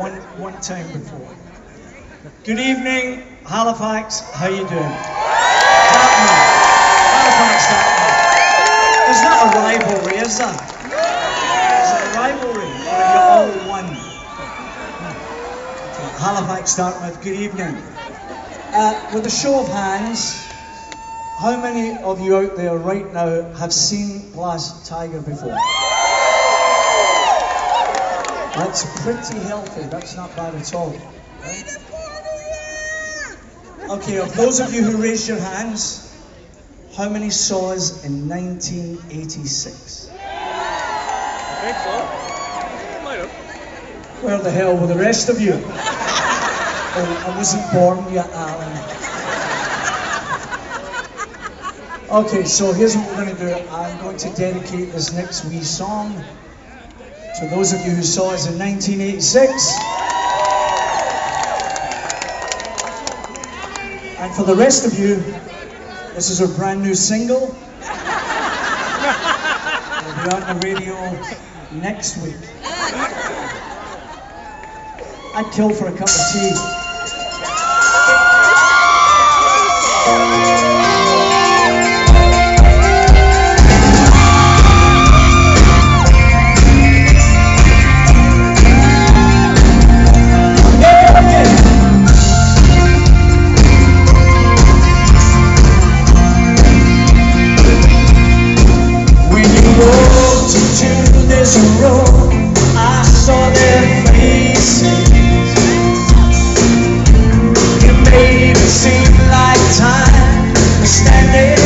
One one time before. Good evening, Halifax. How you doing? Halifax, not a rivalry, is there? Is it a rivalry? Or are you all one? Okay, Halifax, Dartmouth. Good evening. Uh, with a show of hands, how many of you out there right now have seen Glass Tiger before? That's pretty healthy. That's not bad at all. Okay, of those of you who raised your hands, how many saw us in 1986? I think so. Might have. Where the hell were the rest of you? Oh, I wasn't born yet, Alan. Okay, so here's what we're going to do. I'm going to dedicate this next wee song to those of you who saw us in 1986. And for the rest of you, this is our brand new single. It'll be on the radio next week. I'd kill for a cup of tea. Seem like time standing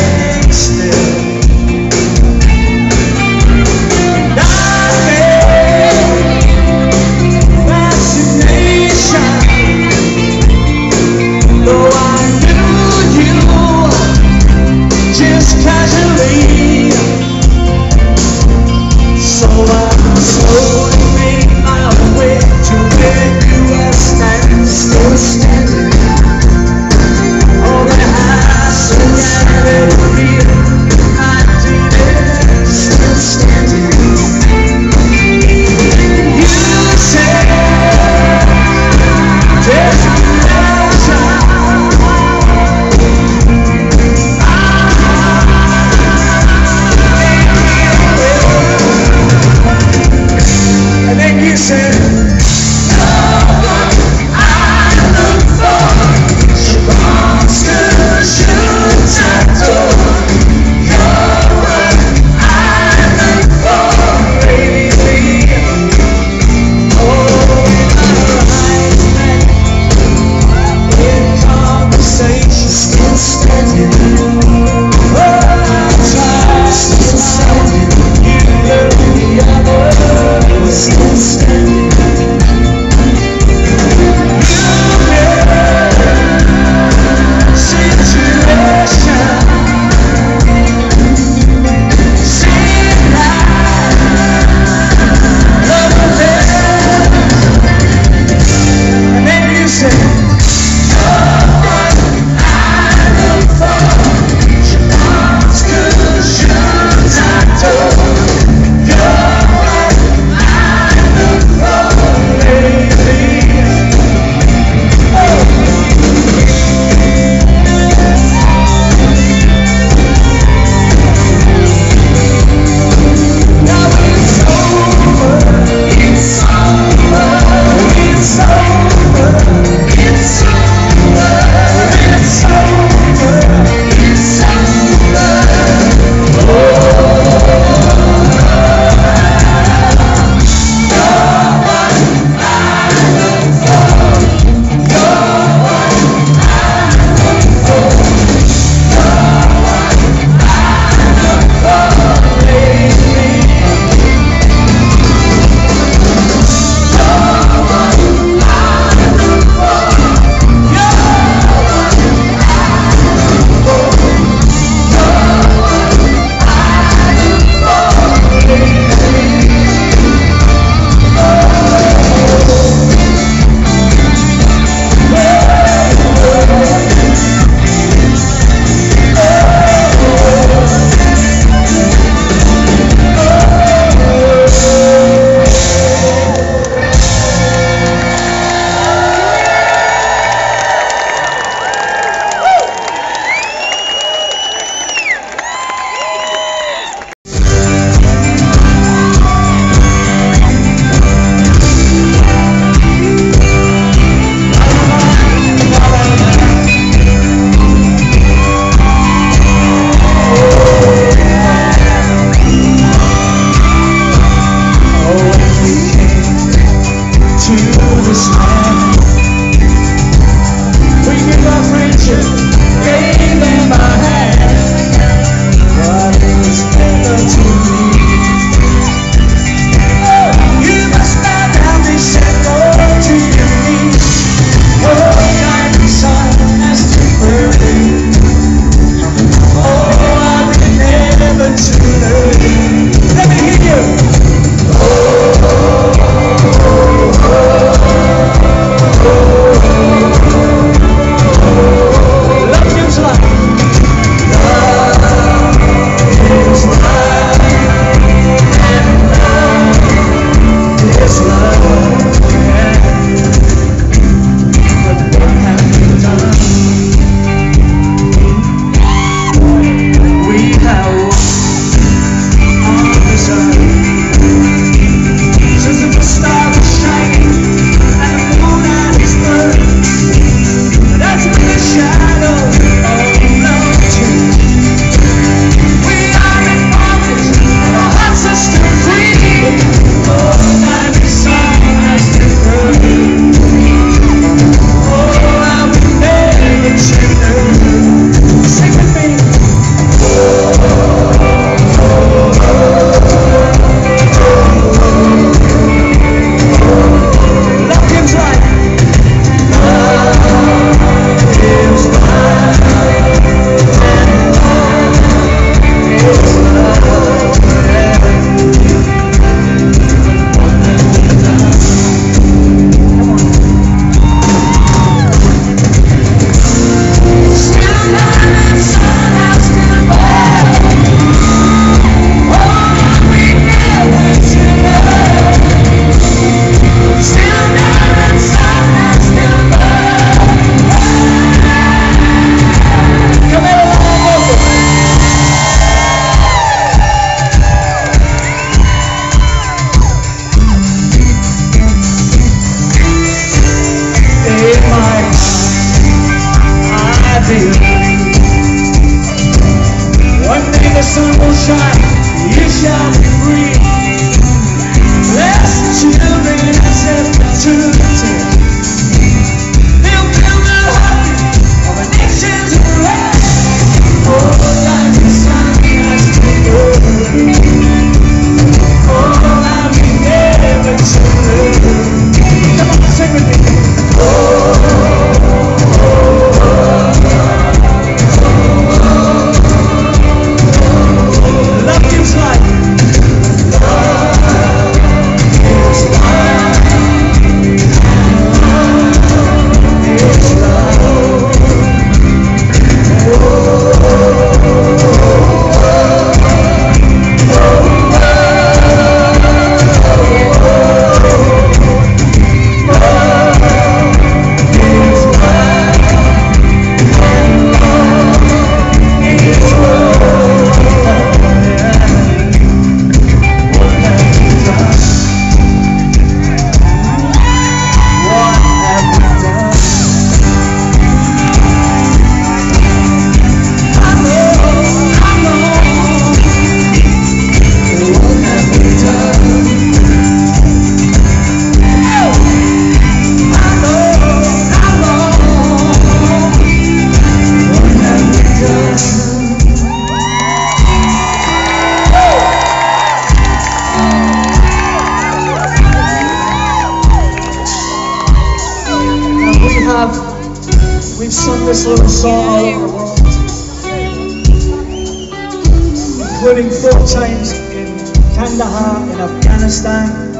including four times in Kandahar in Afghanistan, for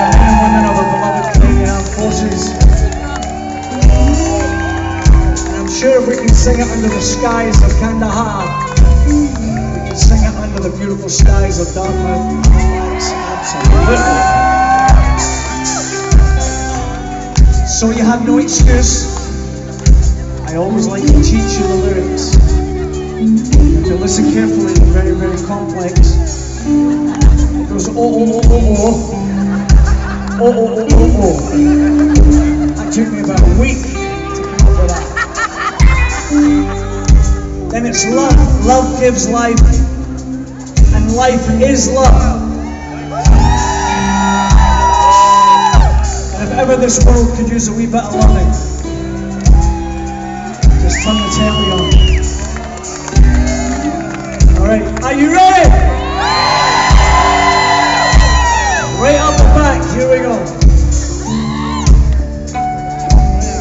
the men and women of our beloved Canadian Armed Forces. And I'm sure if we can sing it under the skies of Kandahar, we can sing it under the beautiful skies of Dartmouth. So you have no excuse. I always like to teach you the lyrics. You listen carefully, they're very, very complex. It goes oh, oh, oh, oh, oh. Oh, oh, oh, oh, oh. That took me about a week to come up with that. Then it's love. Love gives life. And life is love. And if ever this world could use a wee bit of loving, just turn the telly on. Alright, are you ready? Right up the back, here we go.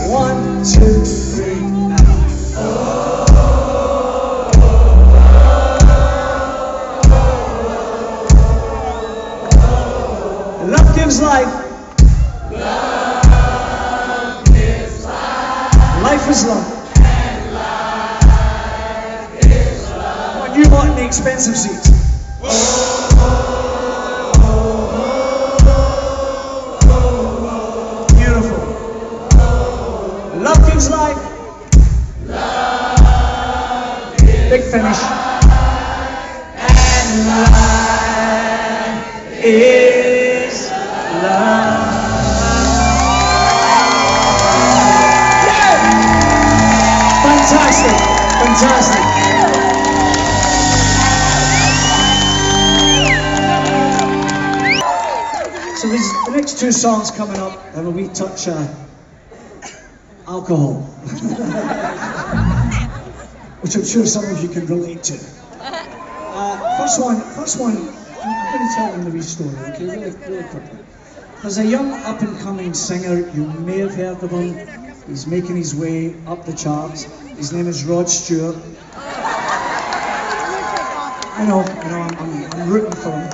One, two, expensive seats? Beautiful. Love gives life. Big finish. And life is love. Fantastic. Fantastic. Two songs coming up have a wee touch uh, alcohol, which I'm sure some of you can relate to. Uh, first one, first one, I'm going to tell them the wee story, okay, really, really quickly. There's a young up and coming singer, you may have heard of him. He's making his way up the charts. His name is Rod Stewart. I know, I know, I'm, I'm, I'm rooting for him.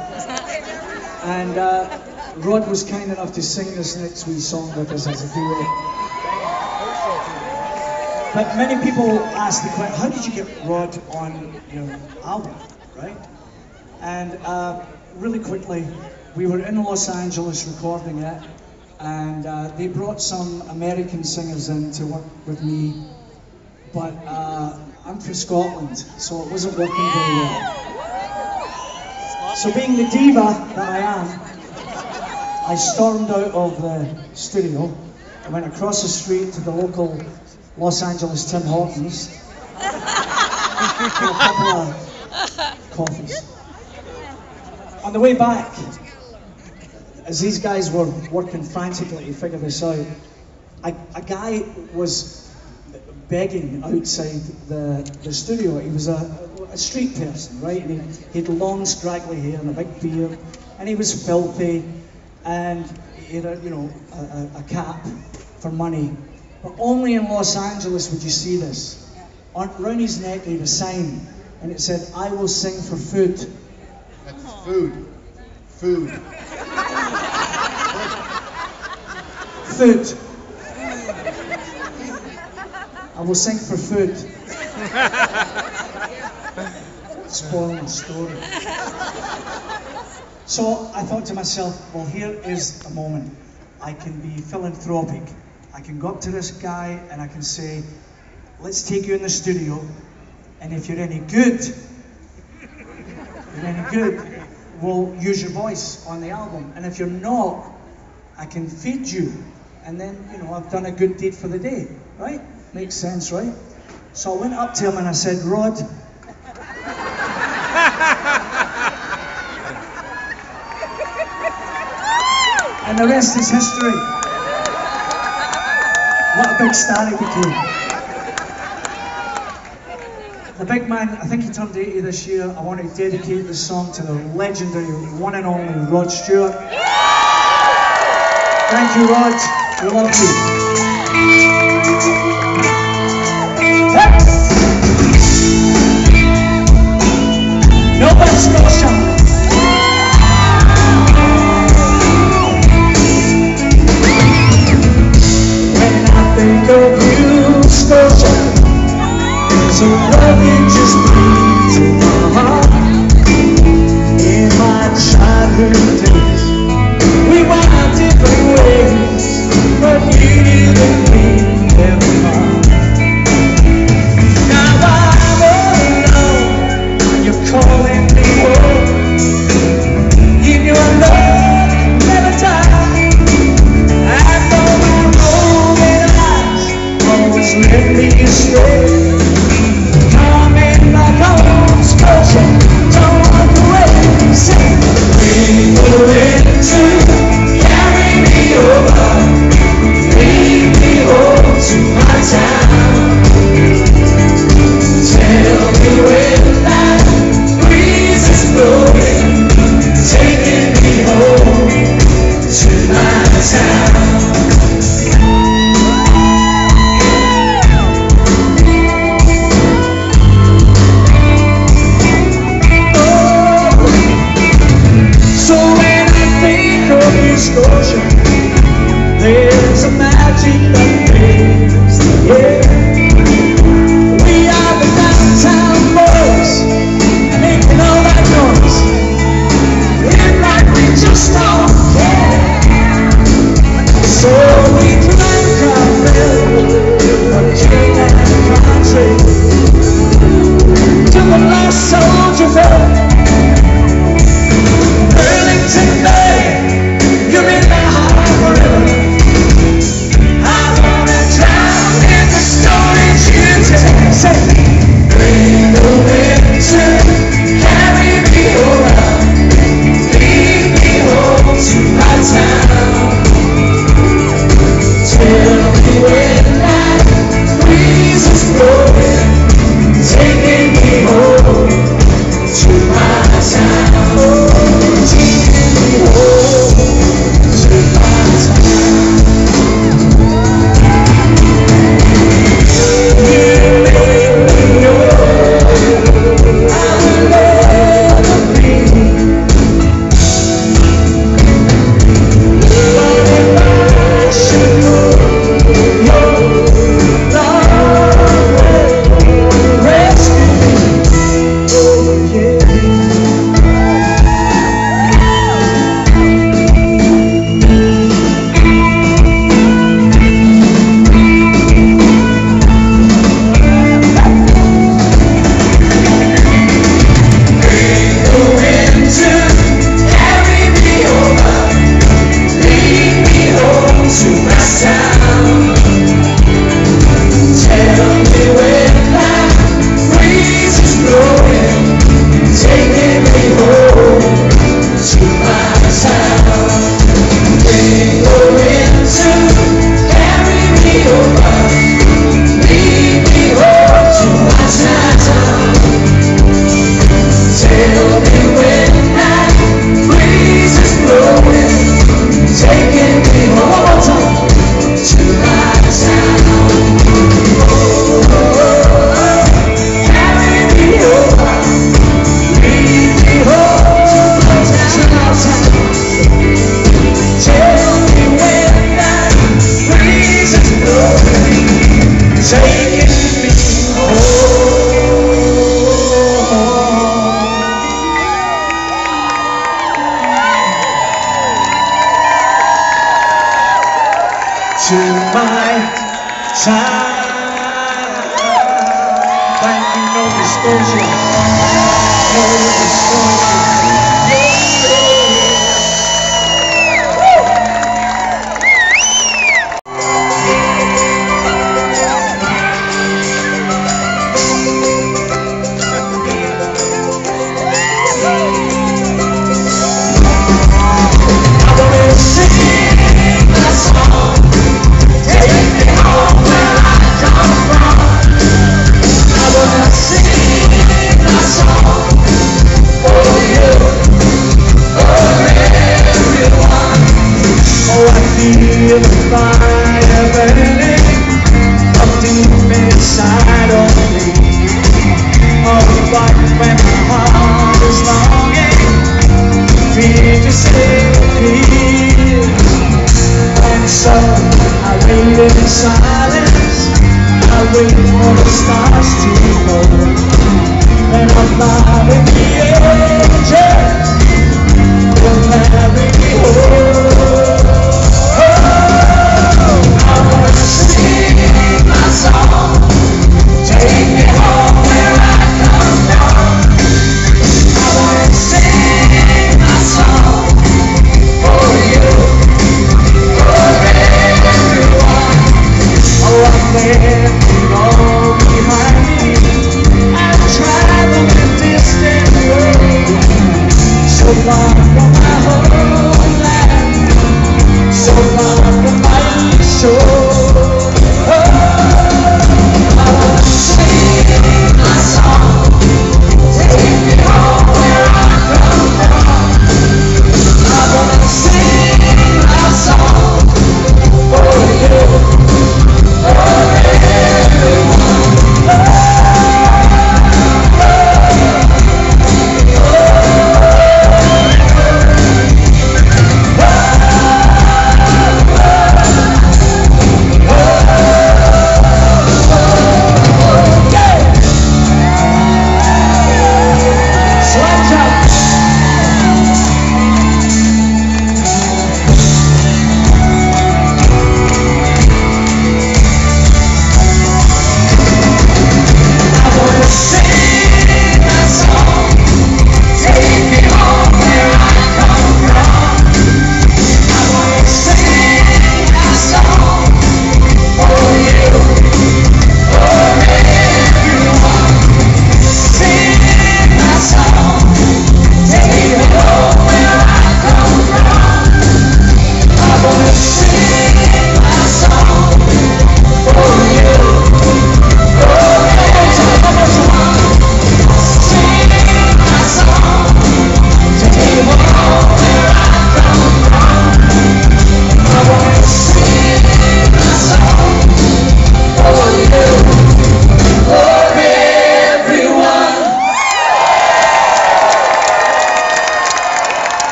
And uh, Rod was kind enough to sing this next wee song with us as a duet. But many people ask the question, how did you get Rod on your album, right? And uh, really quickly, we were in Los Angeles recording it, and uh, they brought some American singers in to work with me, but uh, I'm from Scotland, so it wasn't working very well. So being the diva that I am, I stormed out of the studio. I went across the street to the local Los Angeles Tim Hortons. for a couple of coffees. On the way back, as these guys were working frantically to figure this out, a, a guy was begging outside the, the studio. He was a, a street person, right? And he, he had long, scraggly hair and a big beard, and he was filthy, and he had a, you know, a, a, cap for money. But only in Los Angeles would you see this. On, around his neck, he had a sign, and it said, I will sing for food. That's food. Food. Food. I will sing for food. Spoil my story. So I thought to myself, well, here is a moment. I can be philanthropic. I can go up to this guy and I can say, let's take you in the studio, and if you're any good, you're any good, we'll use your voice on the album. And if you're not, I can feed you. And then, you know, I've done a good deed for the day, right? Makes sense, right? So I went up to him and I said, Rod, the rest is history. What a big star he became. The big man, I think he turned 80 this year. I want to dedicate this song to the legendary one and only Rod Stewart. Thank you, Rod. We love you. Nova Scotia. Think of you, there's a love that just